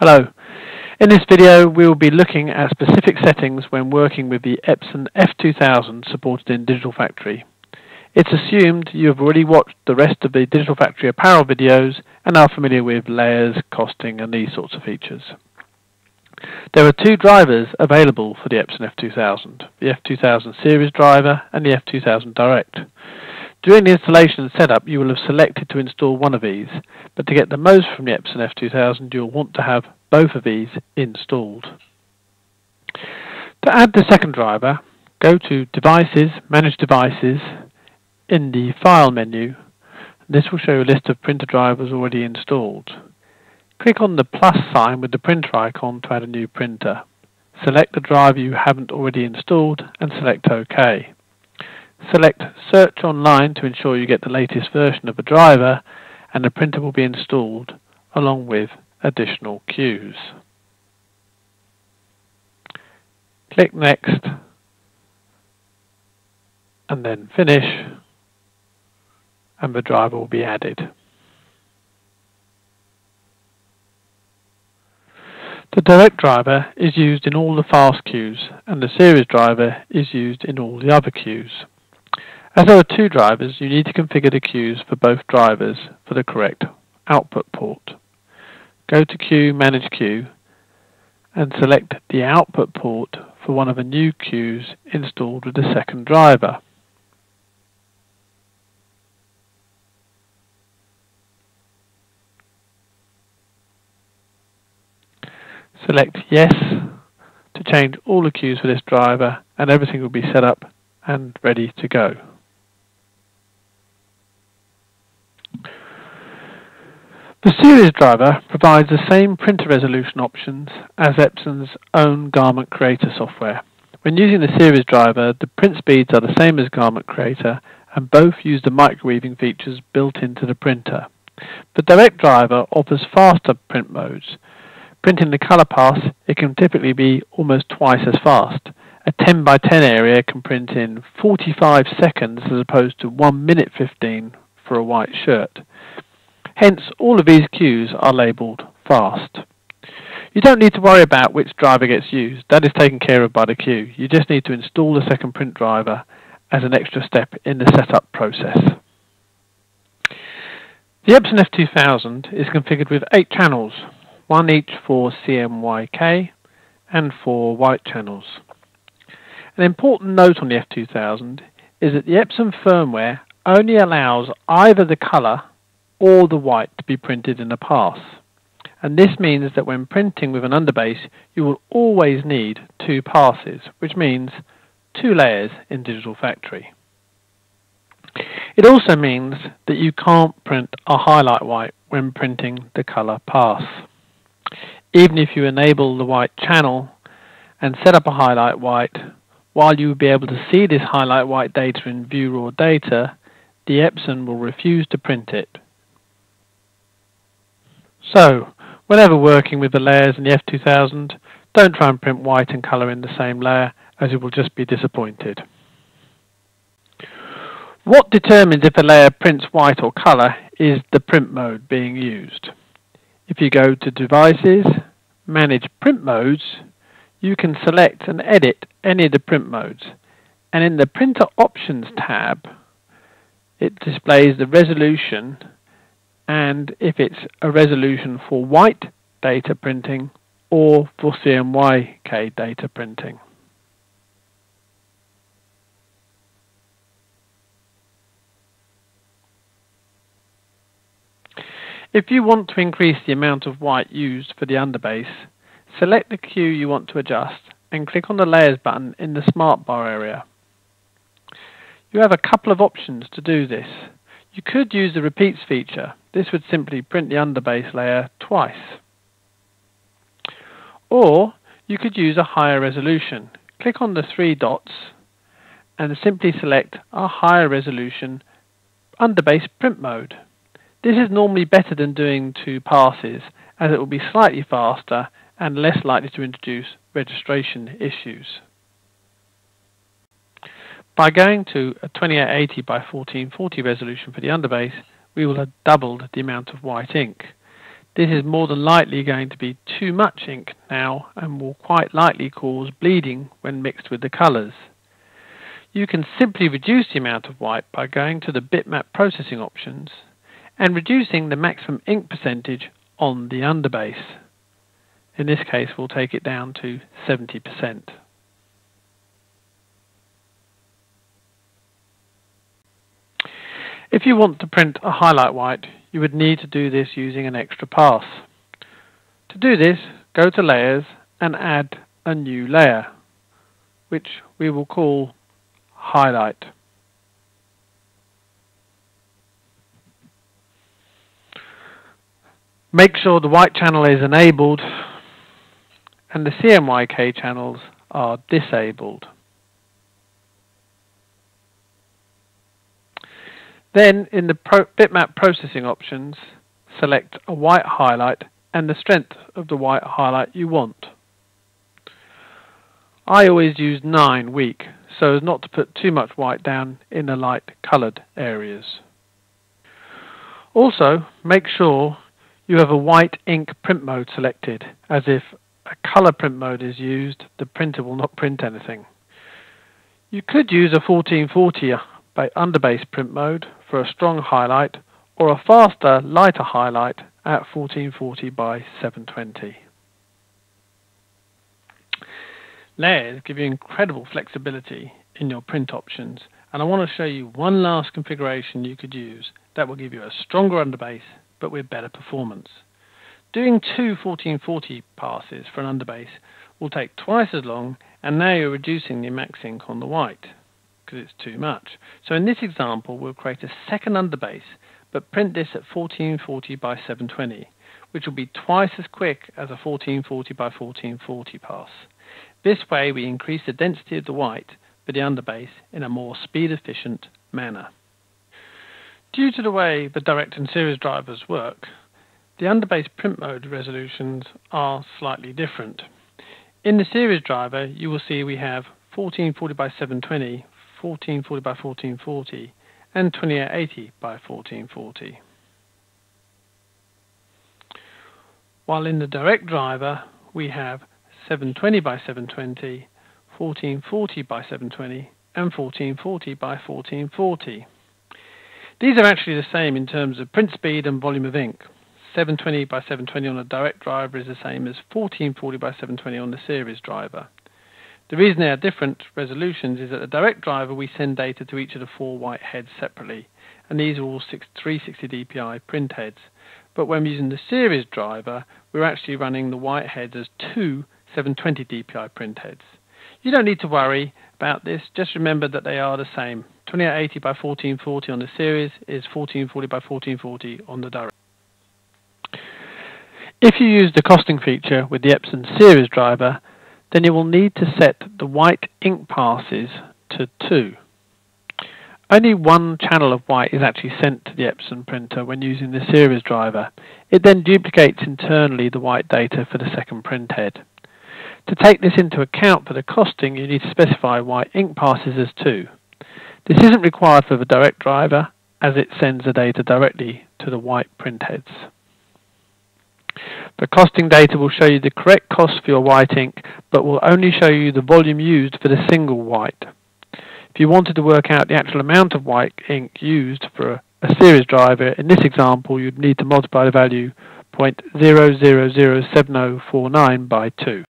Hello. In this video we will be looking at specific settings when working with the Epson F2000 supported in Digital Factory. It's assumed you have already watched the rest of the Digital Factory apparel videos and are familiar with layers, costing and these sorts of features. There are two drivers available for the Epson F2000, the F2000 series driver and the F2000 Direct. During the installation and setup, you will have selected to install one of these, but to get the most from the Epson F2000, you'll want to have both of these installed. To add the second driver, go to Devices, Manage Devices, in the File menu. This will show you a list of printer drivers already installed. Click on the plus sign with the printer icon to add a new printer. Select the driver you haven't already installed and select OK. Select Search Online to ensure you get the latest version of the driver and the printer will be installed along with additional queues. Click Next and then Finish and the driver will be added. The direct driver is used in all the fast queues and the series driver is used in all the other queues. As there are two drivers, you need to configure the queues for both drivers for the correct output port. Go to Queue, Manage Queue, and select the output port for one of the new queues installed with the second driver. Select Yes to change all the queues for this driver and everything will be set up and ready to go. The series driver provides the same printer resolution options as Epson's own Garment Creator software. When using the series driver, the print speeds are the same as Garment Creator and both use the microweaving features built into the printer. The direct driver offers faster print modes. Printing the color pass, it can typically be almost twice as fast. A 10 by 10 area can print in 45 seconds as opposed to 1 minute 15 for a white shirt. Hence, all of these queues are labelled fast. You don't need to worry about which driver gets used. That is taken care of by the queue. You just need to install the second print driver as an extra step in the setup process. The Epson F2000 is configured with 8 channels, one each for CMYK and 4 white channels. An important note on the F2000 is that the Epson firmware only allows either the colour or the white to be printed in a pass. And this means that when printing with an underbase, you will always need two passes, which means two layers in Digital Factory. It also means that you can't print a highlight white when printing the color pass. Even if you enable the white channel and set up a highlight white, while you will be able to see this highlight white data in View Raw Data, the Epson will refuse to print it so, whenever working with the layers in the F2000, don't try and print white and colour in the same layer as you will just be disappointed. What determines if a layer prints white or colour is the print mode being used. If you go to Devices, Manage Print Modes, you can select and edit any of the print modes. And in the Printer Options tab, it displays the resolution and if it's a resolution for white data printing or for CMYK data printing. If you want to increase the amount of white used for the underbase, select the queue you want to adjust and click on the Layers button in the Smart Bar area. You have a couple of options to do this. You could use the Repeats feature, this would simply print the underbase layer twice. Or you could use a higher resolution. Click on the three dots and simply select a higher resolution underbase print mode. This is normally better than doing two passes as it will be slightly faster and less likely to introduce registration issues. By going to a 2880 by 1440 resolution for the underbase, we will have doubled the amount of white ink. this is more than likely going to be too much ink now and will quite likely cause bleeding when mixed with the colours. You can simply reduce the amount of white by going to the bitmap processing options and reducing the maximum ink percentage on the underbase. In this case we'll take it down to 70%. If you want to print a highlight white, you would need to do this using an extra pass. To do this, go to Layers and add a new layer, which we will call Highlight. Make sure the white channel is enabled and the CMYK channels are disabled. Then in the pro bitmap processing options, select a white highlight and the strength of the white highlight you want. I always use 9 weak so as not to put too much white down in the light coloured areas. Also, make sure you have a white ink print mode selected, as if a colour print mode is used, the printer will not print anything. You could use a 1440 uh, underbase print mode for a strong highlight or a faster, lighter highlight at 1440 by 720. Layers give you incredible flexibility in your print options and I want to show you one last configuration you could use that will give you a stronger underbase but with better performance. Doing two 1440 passes for an underbase will take twice as long and now you're reducing the max ink on the white because it's too much. So in this example, we'll create a second underbase, but print this at 1440 by 720, which will be twice as quick as a 1440 by 1440 pass. This way, we increase the density of the white for the underbase in a more speed-efficient manner. Due to the way the direct and series drivers work, the underbase print mode resolutions are slightly different. In the series driver, you will see we have 1440 by 720 1440 by 1440 and 2880 by 1440. While in the direct driver we have 720 by 720, 1440 by 720 and 1440 by 1440. These are actually the same in terms of print speed and volume of ink. 720 by 720 on a direct driver is the same as 1440 by 720 on the series driver. The reason they are different resolutions is that the direct driver we send data to each of the four white heads separately, and these are all 360 dpi print heads. But when we're using the series driver, we're actually running the white heads as two 720 dpi print heads. You don't need to worry about this, just remember that they are the same. 2880 by 1440 on the series is 1440 by 1440 on the direct. If you use the costing feature with the Epson series driver, then you will need to set the white ink passes to 2. Only one channel of white is actually sent to the Epson printer when using the series driver. It then duplicates internally the white data for the second print head. To take this into account for the costing, you need to specify white ink passes as 2. This isn't required for the direct driver as it sends the data directly to the white print heads. The costing data will show you the correct cost for your white ink, but will only show you the volume used for the single white. If you wanted to work out the actual amount of white ink used for a, series driver, in this example you'd need to multiply the value 0.007049 by 2.